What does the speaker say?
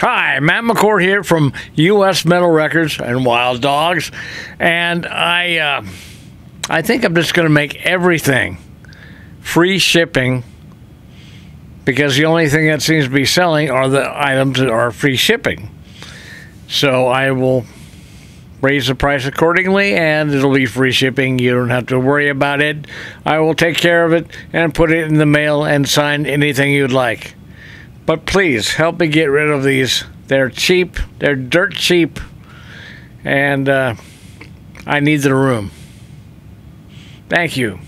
Hi, Matt McCourt here from U.S. Metal Records and Wild Dogs, and I, uh, I think I'm just going to make everything free shipping because the only thing that seems to be selling are the items that are free shipping. So I will raise the price accordingly and it'll be free shipping. You don't have to worry about it. I will take care of it and put it in the mail and sign anything you'd like. But please help me get rid of these. They're cheap, they're dirt cheap, and uh, I need the room. Thank you.